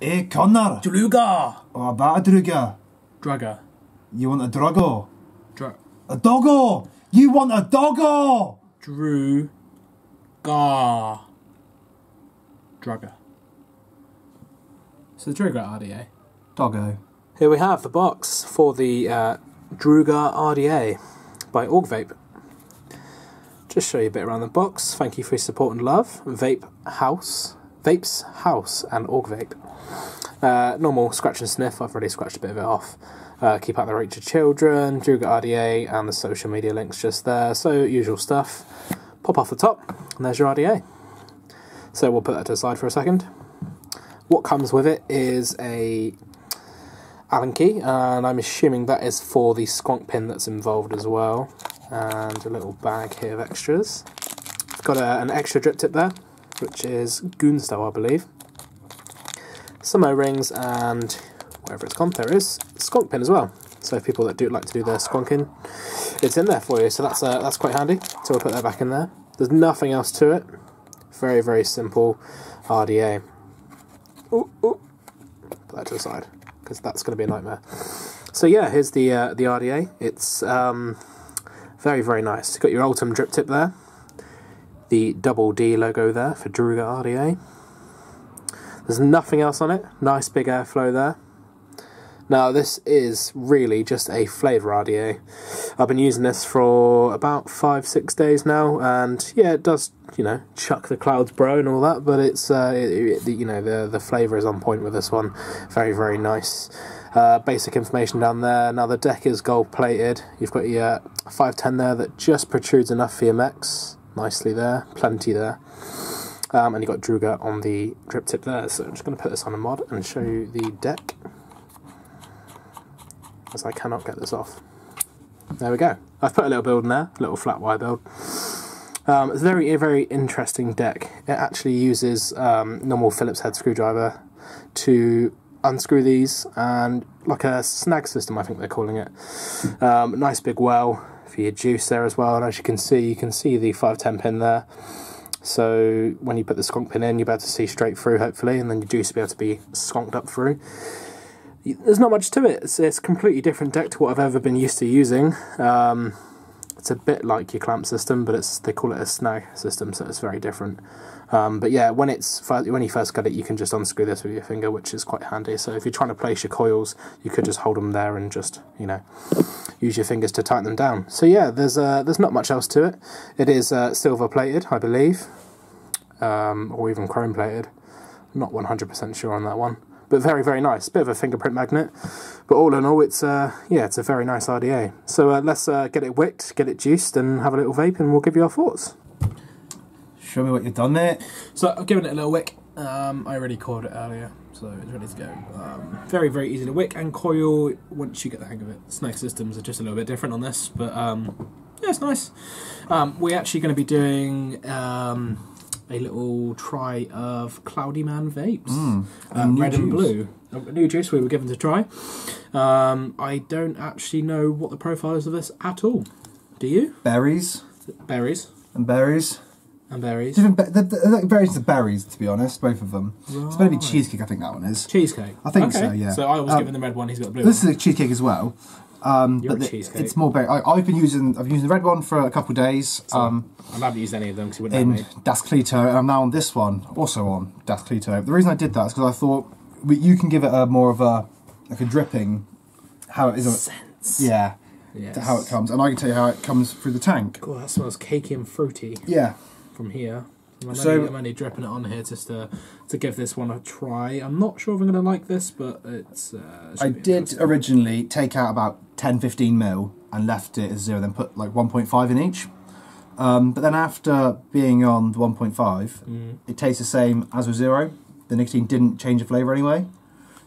Eh, Connor. Druga. Oh, about a druga. Drugger. You want a drogo? Dr- A doggo! You want a doggo! Drew. Gar. Drugger. So the Druga RDA. Doggo. Here we have the box for the uh, Druga RDA by Augvape. Just show you a bit around the box. Thank you for your support and love. Vape House, Vapes House, and Augvape. Uh, normal scratch and sniff. I've already scratched a bit of it off. Uh, keep out the reach of children. Druga RDA, and the social media links just there. So usual stuff. Pop off the top, and there's your RDA. So we'll put that to the side for a second. What comes with it is a Allen key, and I'm assuming that is for the squonk pin that's involved as well. And a little bag here of extras. It's got a, an extra drip tip there, which is Goonstow, I believe. Some O-rings and wherever it's gone, there is squonk pin as well. So people that do like to do their squonking, it's in there for you. So that's uh, that's quite handy. So we'll put that back in there. There's nothing else to it. Very very simple RDA. Ooh, ooh. Put that to the side because that's going to be a nightmare. So yeah, here's the uh, the RDA. It's um, very very nice. You've got your ULTEM drip tip there, the double D logo there for Druga RDA. There's nothing else on it. Nice big airflow there. Now this is really just a flavour RDA. I've been using this for about five six days now, and yeah, it does you know chuck the clouds bro and all that, but it's uh, it, it, you know the the flavour is on point with this one. Very very nice. Uh, basic information down there. Now the deck is gold plated. You've got your 510 there that just protrudes enough for your mechs. Nicely there, plenty there. Um, and you've got Druga on the drip tip there. So I'm just going to put this on a mod and show you the deck as I cannot get this off. There we go. I've put a little build in there, a little flat wire build. Um, it's a very, very interesting deck. It actually uses um, normal Phillips head screwdriver to unscrew these and like a snag system, I think they're calling it. Um, nice big well for your juice there as well. And as you can see, you can see the 510 pin there. So when you put the squonk pin in, you'll be able to see straight through, hopefully, and then your juice will be able to be squonked up through there's not much to it. It's, it's a completely different deck to what I've ever been used to using. Um, it's a bit like your clamp system, but it's they call it a snag system, so it's very different. Um, but yeah, when it's when you first get it, you can just unscrew this with your finger, which is quite handy. So if you're trying to place your coils, you could just hold them there and just you know use your fingers to tighten them down. So yeah, there's uh, there's not much else to it. It is uh, silver plated, I believe, um, or even chrome plated. Not 100% sure on that one but very very nice. Bit of a fingerprint magnet, but all in all, it's uh, yeah, it's a very nice RDA. So uh, let's uh, get it wicked, get it juiced, and have a little vape, and we'll give you our thoughts. Show me what you've done, there. So I've given it a little wick. Um, I already coiled it earlier, so it's ready to go. Um, very very easy to wick and coil once you get the hang of it. Snag systems are just a little bit different on this, but um, yeah, it's nice. Um, we're actually going to be doing um, a little try of Cloudy Man vapes, Mm, um, new red and blue. A new juice we were given to try. Um, I don't actually know what the profile is of this at all. Do you? Berries Berries and berries. and berries. Different be- the, the, the berries are berries, to be honest, both of them. It's meant to be cheesecake, I think that one is. Cheesecake. I think Okay. so, yeah. So I was Um, given the red one. He's got the blue. This one. is a cheesecake as well. Um, You're but the- cheesecake. it's more berry. I, I've been using I've been using the red one for a couple of days um, I haven't used any of them because you wouldn't in have me. Das Clito, and I'm now on this one, also on Das Clito. The reason I did that is because I thought we, you can give it a more of a like a dripping, how it is. Sense. Yeah, Yes. to how it comes, and I can tell you how it comes through the tank. Cool. That smells cakey and fruity Yeah, from here. I'm only, So- I'm only dripping it on here just to, to give this one a try. I'm not sure if I'm going to like this, but it's. Uh, I did originally take out about 10 15 mil and left it as zero, then put like 1.5 in each. Um, but then after being on the 1.5, Mm. it tastes the same as with zero. The nicotine didn't change the flavour anyway.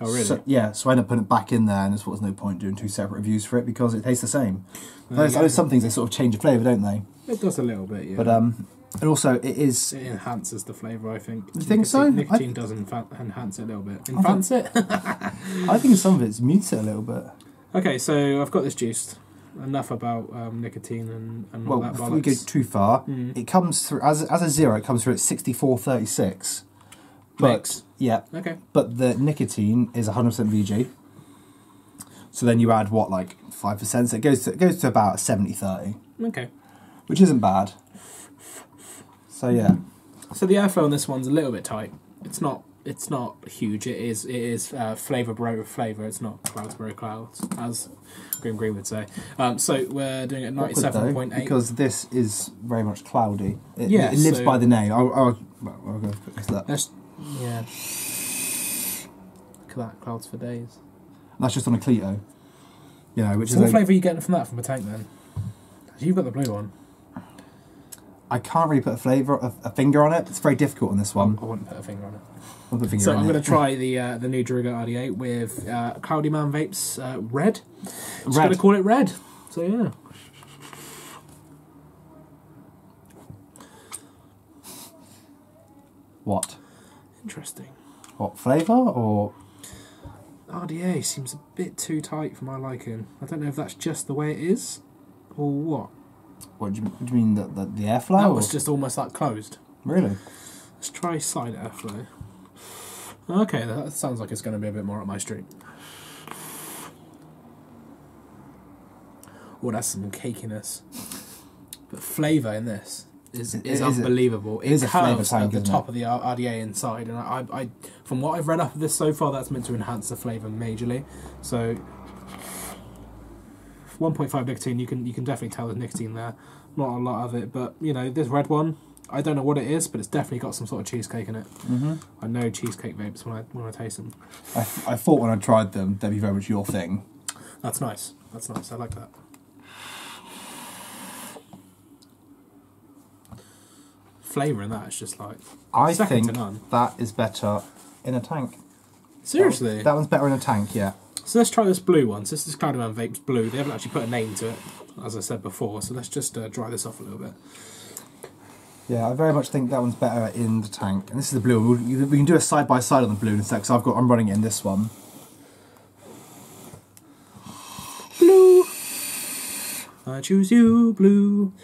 Oh really? So, yeah, so I ended up putting it back in there, and there was no point doing two separate reviews for it because it tastes the same. You go. some things they sort of change the flavour, don't they? It does a little bit, yeah. But um, and also it is. it enhances the flavour, I think. You think so? Nicotine, nicotine I- does enfa- enhance it a little bit. Enhance it? I think some of it's mutes it a little bit. okay, so I've got this juiced. Enough about um, nicotine and, and all Well, that before we go too far, Mm. it comes through as as a zero. It comes through at sixty four thirty six, but Mix. yeah, Okay. but the nicotine is 100% VG. So then you add what, like five percent? So it goes to, it goes to about 70-30, Okay. which isn't bad. So yeah, So the airflow on this one's a little bit tight. It's not. It's not huge. It is. It is uh, flavour bro flavour. It's not clouds bro clouds, as Green Green would say. Um, so we're doing it at ninety-seven point eight. because this is very much cloudy. It, Yeah, it lives so- by the name. I'll, I'll, I'll go fix that. That's yeah. Look at that, clouds for days. That's just on a Clito. You know, which So is what flavour are you getting from that from a tank then? You've got the blue one. I can't really put a flavour, a, a finger on it. It's very difficult on this one. I wouldn't put a finger on it. I'll put a finger So I'm going to try the uh, the new Druga RDA with uh, Cloudy Man Vapes uh, Red. Just Red. going to call it Red. So yeah. What? Interesting. What flavour or RDA seems a bit too tight for my liking. I don't know if that's just the way it is, or what. What do you, what do you mean the the, the airflow? that or- was just almost like closed. really. Let's try side airflow. Okay, that sounds like it's going to be a bit more up my street. Oh, that's some cakiness. But flavour in this is, It- is it is unbelievable. it is a flavour tank, at the top it? of the RDA inside, and I, I, from what I've read up of this so far, that's meant to enhance the flavour majorly. So, 1.5 nicotine, you can you can definitely tell there's nicotine there. Not a lot of it, but you know this red one, I don't know what it is, but it's definitely got some sort of cheesecake in it. Mm-hmm. I know cheesecake vapes when I when I taste them. I, I thought when I tried them they'd be very much your thing. That's nice. That's nice. I like that. Flavour in that is just like I Second to think none. that is better in a tank. seriously. That one's better in a tank, yeah. So let's try this blue one. So this is Cloudyman Vapes Blue. They haven't actually put a name to it, as I said before. So let's just uh, dry this off a little bit. Yeah, I very much think that one's better in the tank. And this is the blue one. We can do a side by side on the blue instead, because I've got I'm running it in this one. Blue. I choose you, blue.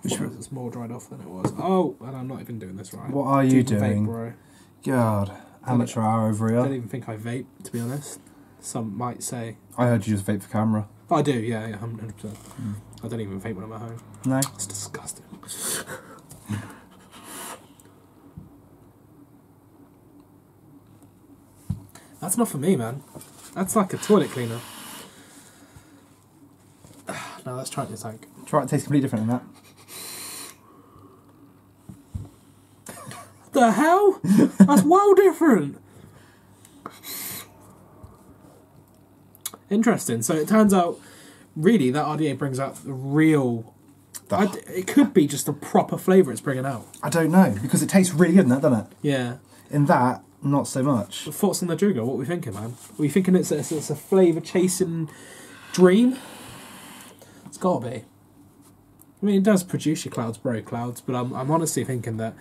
Which one it's more dried off than it was? Oh, and I'm not even doing this right. What are you Didn't vape, doing? God, amateur hour over here. I don't even think I vape, to be honest. Some might say. I heard you just vape for camera. Oh, I do, yeah, yeah, 100%. Hmm. I don't even vape when I'm at home. No. It's disgusting. That's not for me, man. That's like a toilet cleaner. no, let's try it the tank. Try it tastes completely different than that. The hell? That's well different. Interesting. So it turns out, really, that RDA brings out the real. I d it could be just the proper flavour it's bringing out. I don't know because it tastes really good in that, doesn't it? Yeah. In that, not so much. Thoughts on the Druga? What are we thinking, man? Are we thinking it's a, it's a flavour chasing dream? It's got to be. I mean, it does produce your clouds, bro, clouds, but I'm, I'm honestly thinking that i-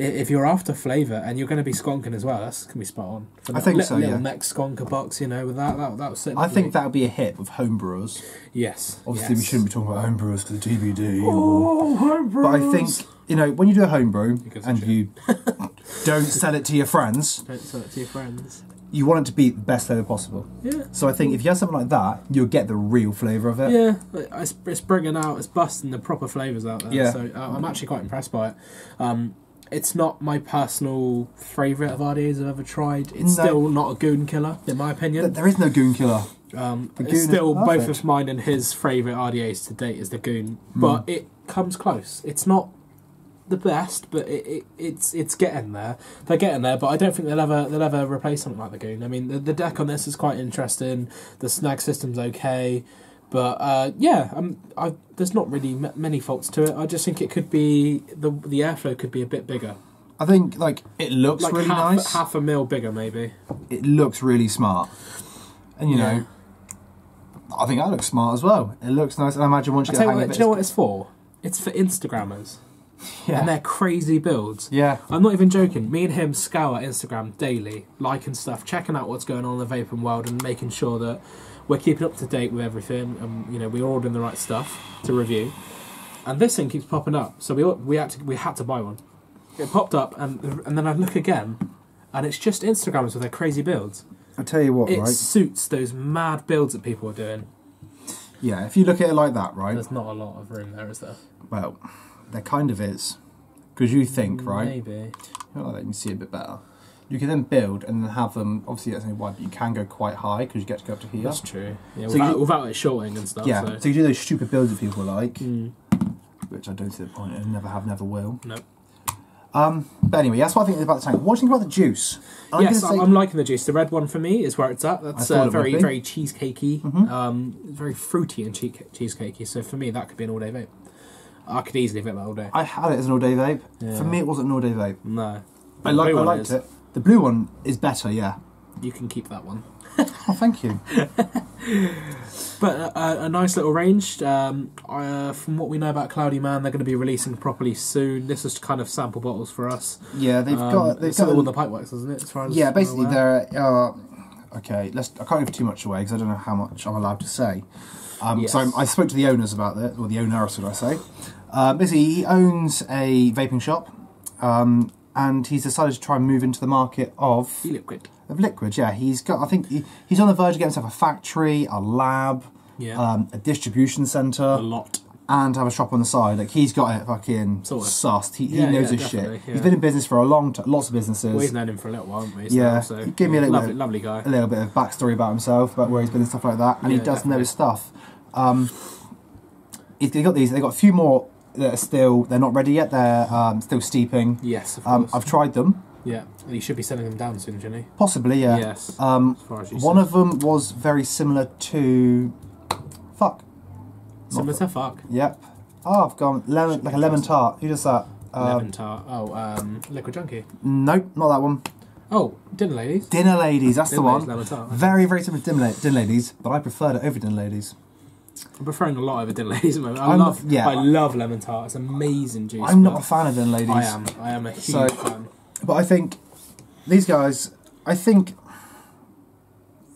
if you're after flavour and you're going to be squonking as well, that's going to be spot on. For I that think li- so, Little yeah. next squonker box, you know, with that, that, that was I think that would be a hit with homebrewers. Yes. Obviously, we shouldn't be talking about homebrewers because of or- Oh, homebrews. But I think you know when you do a homebrew and you don't sell it to your friends, Don't sell it to your friends. you want it to be the best flavour possible. Yeah. So I think if you have something like that, you'll get the real flavour of it. Yeah, it's, it's bringing out, it's busting the proper flavours out there. Yeah. So uh, I'm actually quite impressed by it. Um, it's not my personal favourite of RDAs I've ever tried. It's No. still not a goon killer, in my Th- opinion. There is no goon killer. Um, The it's Goon is still both of mine and his favourite RDAs to date is the goon, Hmm. but it comes close. It's not the best, but it, it, it's it's getting there. They're getting there, but I don't think they'll ever they'll ever replace something like the goon. I mean, the, the deck on this is quite interesting. The snag system's okay, but uh, yeah, um, I, there's not really m- many faults to it. I just think it could be the the airflow could be a bit bigger, I think like it looks like really half, nice. half a mil bigger maybe. It looks really smart, and you Yeah. know, I think that looks smart as well. It looks nice, and I imagine once you get the what, hang of do you know what it's for? It's for Instagrammers yeah, and their crazy builds. yeah, I'm not even joking. Me and him scour Instagram daily, liking stuff, checking out what's going on in the vaping world, and making sure that we're keeping up to date with everything. And you know, we're ordering the right stuff to review. And this thing keeps popping up, so we we had to we had to buy one. it popped up, and and then I look again, and it's just Instagrams with their crazy builds. I tell you what, right. It right? suits those mad builds that people are doing. Yeah, if you look at it like that, right? There's not a lot of room there, is there? Well, there kind of is. Because you think, right? Maybe. Oh, let me see a bit better. You can then build and then have them. Obviously, that's only wide, but you can go quite high because you get to go up to here. That's true. Yeah, So without, you- without it shorting and stuff. yeah, So. so you do those stupid builds that people like, Mm, which I don't see the point in. Never have, never will. no. Um, but anyway, that's what I think about the tank. What do you think about the juice? I'm yes, say- I'm liking the juice. The red one for me is where it's at. That's uh, it very, very cheesecakey. Mhm. Um, very fruity and cheese- cheesecakey. So for me, that could be an all-day vape. I could easily vape that all day. I had it as an all-day vape. Yeah. For me, it wasn't an all-day vape. No, I, like, I liked it. The blue one is better, yeah. You can keep that one. Oh, thank you. But uh, a nice little range. Um, uh, from what we know about Cloudy Man, they're going to be releasing properly soon. This is kind of sample bottles for us. Yeah, they've Um, got. They've it's all got. on the pipeworks, isn't it? As far as yeah, basically aware? they're. Uh, okay, let's. I can't give too much away because I don't know how much I'm allowed to say. Um, So Yes. I spoke to the owners about it, or the owner, should I say? Um, basically, he owns a vaping shop, um, and he's decided to try and move into the market of E-liquid. of liquids. Yeah, he's got. I think he, he's on the verge of getting himself a factory, a lab, Yeah, um, a distribution centre, a lot. and have a shop on the side. Like he's got it fucking Sorted. sussed. He, Yeah, he knows yeah, his shit. definitely, He's been in business for a long time. Lots of businesses. We've known him for a little while, haven't we? So, Yeah, So, give me a little lovely, bit- lovely guy. a little bit of backstory about himself, about where he's been and stuff like that, and he does know his stuff. Um, he's they got these. They got a few more that are still. They're not ready yet. They're um, still steeping. Yes, of Um, course. I've tried them. Yeah, and he should be sending them down soon, shouldn't he? Possibly, yeah. Yes. Um, as far as you one said. of them was very similar to. Fuck. Similar to fuck. Yep. Oh, I've gone lemon, like a lemon tart. Who does that? Um, Lemon tart. Oh, um, liquid junkie. Nope, not that one. Oh, dinner ladies. Dinner ladies. That's Dinner the ladies, one. lemon tart. Very, very similar to dinner, dinner ladies, but I preferred it over dinner ladies. I'm preferring a lot over dinner ladies at the moment. I I'm- love, yeah. I love lemon tart. It's amazing juice. I'm not a fan of dinner ladies. I am. I am a huge So- fan. But I think these guys, I think.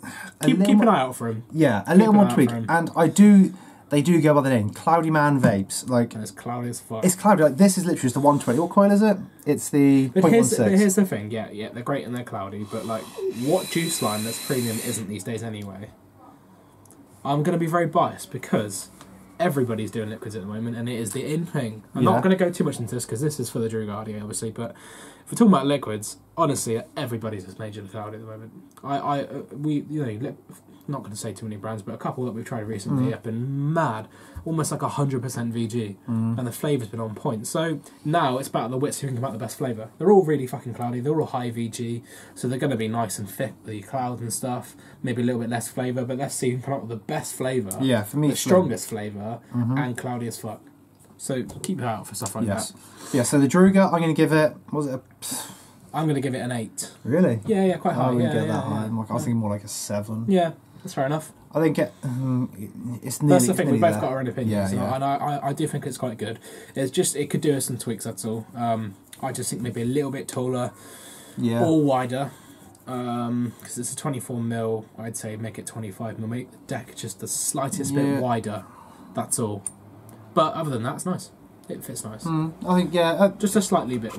a Keep, little keep an eye out for him. Yeah, a little an more out tweak. for. And I do, they do go by the name Cloudy Man Vapes. Like, And it's cloudy as fuck. it's cloudy. Like, this is literally just the 120. What coil is it? It's the But here's, but 0.16. here's the thing, yeah, yeah, they're great and they're cloudy, but like, what juice line that's premium isn't these days anyway? I'm going to be very biased because everybody's doing liquids at the moment, and it is the in thing. I'm Yeah. not going to go too much into this because this is for the Druga RDA, obviously, but if we're talking about liquids, honestly, everybody's just major cloudy at the moment. I, I, uh, we, you know, not going to say too many brands, but a couple that we've tried recently Mm. have been mad, almost like hundred percent VG, Mm. and the flavour's been on point. So now it's about the wits who can come out the best flavour. They're all really fucking cloudy. They're all high VG, so they're going to be nice and thick, the clouds and stuff. Maybe a little bit less flavour, but let's see who can come out with the best flavour, Yeah, for me, the strongest flavour, Mhm. and cloudy as fuck. So keep your eye out for stuff like Yes. that. Yeah, so the Druga, I'm going to give it. Was it a. I'm going to give it an eight. Really? Yeah, yeah, quite high. I high. wouldn't yeah, get yeah, that high. yeah. Like- I was thinking more like a 7. Yeah, that's fair enough. I think it, mm, it's nearly. That's the thing. We both there. got our own opinions, Yeah, and, yeah. I, and I, I, I do think it's quite good. It's just it could do us some tweaks. That's all. Um, I just think maybe a little bit taller Yeah. or wider, because it's a 24 mil. I'd say make it 25 mil. Make the deck just the slightest Yeah. bit wider. That's all. But other than that, it's nice. It fits nice. Mm, I think, yeah. Uh, Just a slightly bit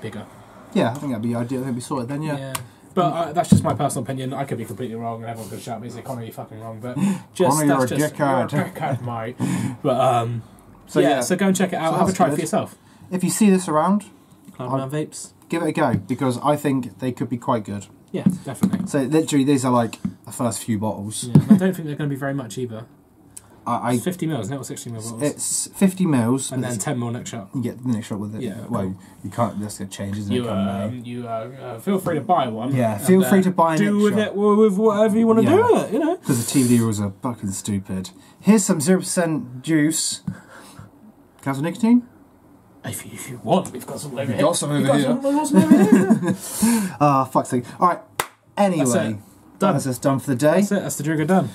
bigger. yeah, I think that'd be ideal. I think we sorted then, yeah. But uh, that's just my personal opinion. I could be completely wrong, and everyone could shout me and say, "Connor, you fucking wrong." But just Connor, you're that's a just dickhead. you're a dickhead, mate. But um, So, yeah, yeah. so go and check it out. So Have a try good. for yourself. If you see this around, Cloudman vapes. give it a go because I think they could be quite good. Yeah, definitely. So literally, these are like the first few bottles. Yeah, I don't think they're going to be very much either. I, It's I 50 mils, not 60 mil bottles. it's 50 mils, and then 10 mil next shot. you get the next shot with it. Yeah, well, cool. you can't. That's gonna change, isn't? You, May? um, you uh, uh, feel free to buy one. Yeah, feel free to buy Do with extra. it with whatever you want to Yeah. do with it, you know. Because the TPD rules are fucking stupid. Here's some zero percent juice. Can I have some nicotine? If you, if you want, we've got some over We've here. got some We've over got here. some- we've got some over here. Ah, fuck's sake. All right. Anyway, That's it. Done. that's us done for the day. That's it. That's the Druga done.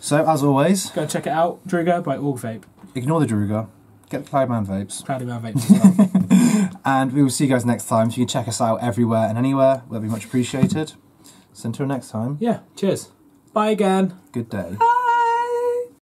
So as always, Go check it out. Druga by Augvape. ignore the Druga, get the Cloudman vapes, Cloudy Man Vapes as well. and we will see you guys next time. So you can check us out everywhere and anywhere. That'd be much appreciated. So until next time, yeah, cheers. Bye again. good day.